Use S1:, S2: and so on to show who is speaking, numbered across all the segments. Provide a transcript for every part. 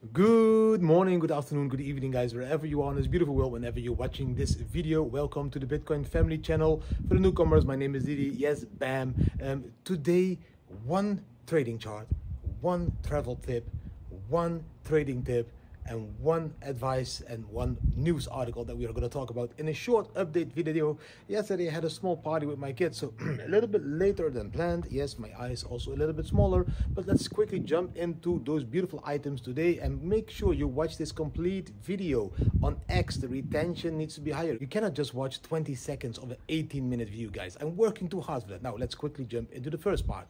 S1: Good morning, good afternoon, good evening, guys, wherever you are in this beautiful world, whenever you're watching this video. Welcome to the Bitcoin family channel. For the newcomers, my name is Didi. Yes, bam. Um, today, one trading chart, one travel tip, one trading tip, and one advice and one news article that we are going to talk about in a short update video. Yesterday I had a small party with my kids, so a little bit later than planned. Yes, my eyes also a little bit smaller, but let's quickly jump into those beautiful items today and make sure you watch this complete video on X. The retention needs to be higher. You cannot just watch 20 seconds of an 18 minute view, guys. I'm working too hard for that. Now let's quickly jump into the first part.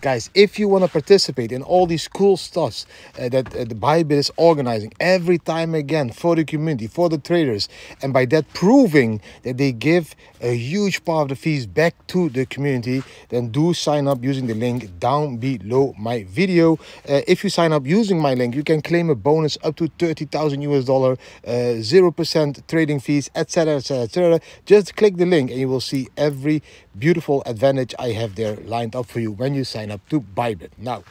S1: Guys if you want to participate in all these cool stuffs uh, that uh, the bybit is organizing every time again for the community for the traders and by that proving that they give a huge part of the fees back to the community then do sign up using the link down below my video. Uh, if you sign up using my link you can claim a bonus up to 30,000 US dollar 0% uh, trading fees etc etc etc just click the link and you will see every beautiful advantage I have there lined up for you when you sign up to Bybit. Now,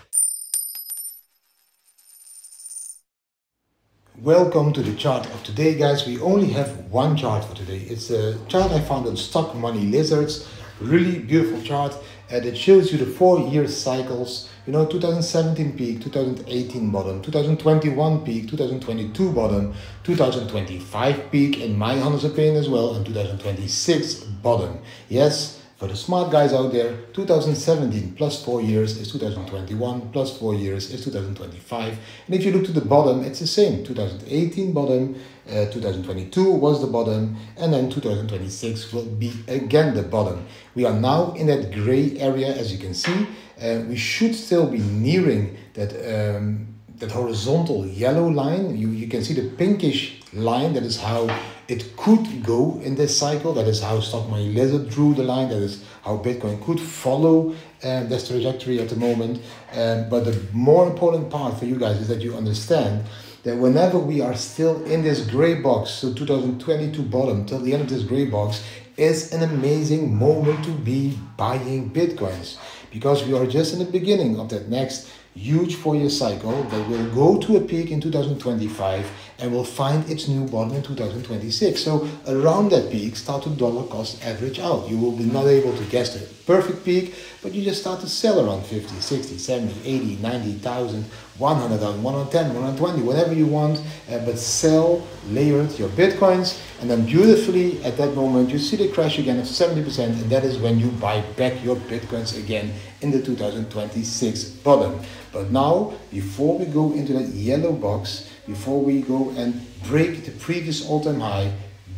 S1: Welcome to the chart of today guys. We only have one chart for today. It's a chart I found on Stock Money Lizards. Really beautiful chart and it shows you the four year cycles. You know, 2017 peak, 2018 bottom, 2021 peak, 2022 bottom, 2025 peak in my honest opinion as well, and 2026 bottom. Yes, for the smart guys out there, 2017 plus 4 years is 2021, plus 4 years is 2025. And if you look to the bottom, it's the same. 2018 bottom, uh, 2022 was the bottom, and then 2026 will be again the bottom. We are now in that gray area, as you can see. Uh, we should still be nearing that um, that horizontal yellow line. You, you can see the pinkish line. That is how it could go in this cycle. That is how Stock Money Lizard drew the line. That is how Bitcoin could follow um, this trajectory at the moment. Um, but the more important part for you guys is that you understand that whenever we are still in this gray box, so 2022 bottom till the end of this gray box, is an amazing moment to be buying Bitcoins because we are just in the beginning of that next huge four-year cycle that will go to a peak in 2025 and will find its new bottom in 2026. So around that peak, start to dollar cost average out. You will be not able to guess the perfect peak, but you just start to sell around 50, 60, 70, 80, 90,000, 100,000, 110, 120, whatever you want, uh, but sell layered your Bitcoins and then beautifully at that moment you see the crash again of 70% and that is when you buy back your Bitcoins again in the 2026 bottom. But now, before we go into that yellow box, before we go and break the previous all-time high,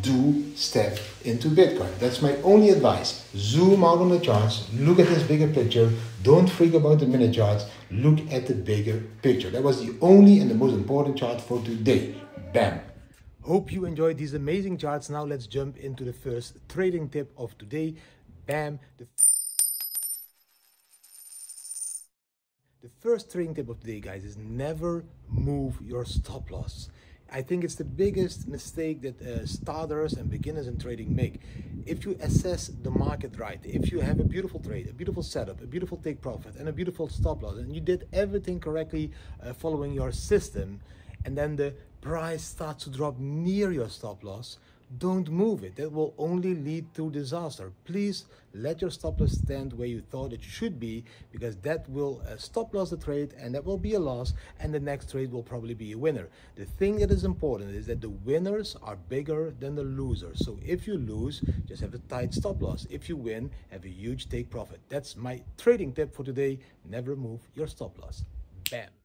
S1: do step into Bitcoin. That's my only advice. Zoom out on the charts, look at this bigger picture. Don't freak about the minute charts, look at the bigger picture. That was the only and the most important chart for today. Bam. Hope you enjoyed these amazing charts. Now let's jump into the first trading tip of today. Bam. The first trading tip of the day, guys, is never move your stop loss. I think it's the biggest mistake that uh, starters and beginners in trading make. If you assess the market right, if you have a beautiful trade, a beautiful setup, a beautiful take profit, and a beautiful stop loss, and you did everything correctly uh, following your system, and then the price starts to drop near your stop loss, don't move it. That will only lead to disaster. Please let your stop loss stand where you thought it should be because that will uh, stop loss the trade and that will be a loss and the next trade will probably be a winner. The thing that is important is that the winners are bigger than the losers. So if you lose, just have a tight stop loss. If you win, have a huge take profit. That's my trading tip for today. Never move your stop loss. Bam.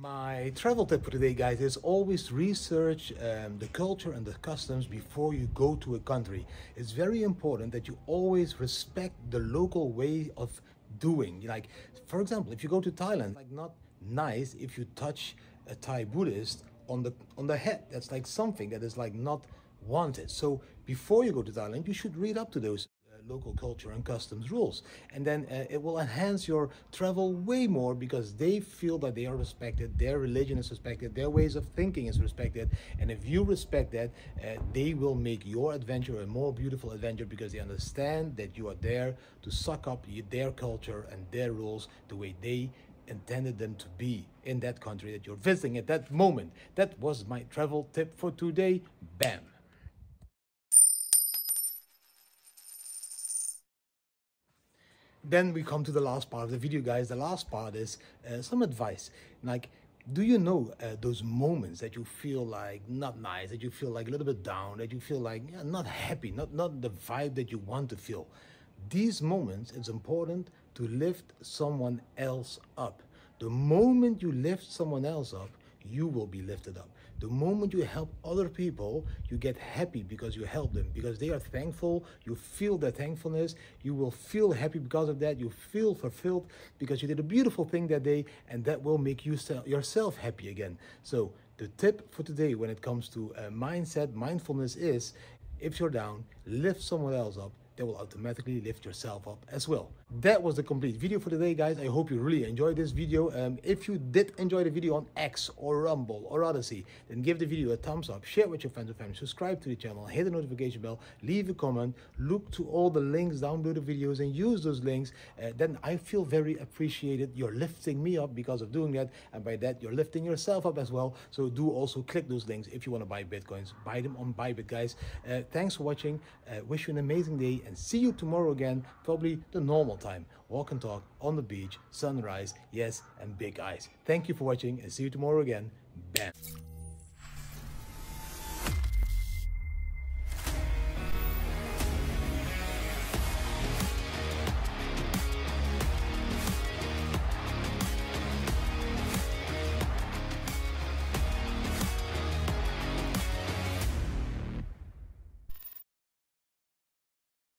S1: My travel tip for today, guys, is always research um, the culture and the customs before you go to a country. It's very important that you always respect the local way of doing. Like, for example, if you go to Thailand, like not nice if you touch a Thai Buddhist on the on the head. That's like something that is like not wanted. So before you go to Thailand, you should read up to those local culture and customs rules. And then uh, it will enhance your travel way more because they feel that they are respected, their religion is respected, their ways of thinking is respected. And if you respect that, uh, they will make your adventure a more beautiful adventure because they understand that you are there to suck up their culture and their rules the way they intended them to be in that country that you're visiting at that moment. That was my travel tip for today. Bam! Then we come to the last part of the video, guys. The last part is uh, some advice. Like, do you know uh, those moments that you feel like not nice, that you feel like a little bit down, that you feel like yeah, not happy, not, not the vibe that you want to feel? These moments, it's important to lift someone else up. The moment you lift someone else up, you will be lifted up. The moment you help other people, you get happy because you help them, because they are thankful. You feel their thankfulness. You will feel happy because of that. You feel fulfilled because you did a beautiful thing that day, and that will make you yourself happy again. So, the tip for today when it comes to uh, mindset, mindfulness is if you're down, lift someone else up that will automatically lift yourself up as well. That was the complete video for today, guys. I hope you really enjoyed this video. Um, if you did enjoy the video on X or Rumble or Odysee, then give the video a thumbs up, share with your friends and family, subscribe to the channel, hit the notification bell, leave a comment, look to all the links down below the videos and use those links. Uh, then I feel very appreciated. You're lifting me up because of doing that. And by that, you're lifting yourself up as well. So do also click those links if you want to buy Bitcoins. Buy them on Bybit, guys. Uh, thanks for watching. Uh, wish you an amazing day and see you tomorrow again, probably the normal time. Walk and talk on the beach, sunrise, yes, and big eyes. Thank you for watching and see you tomorrow again. Bam.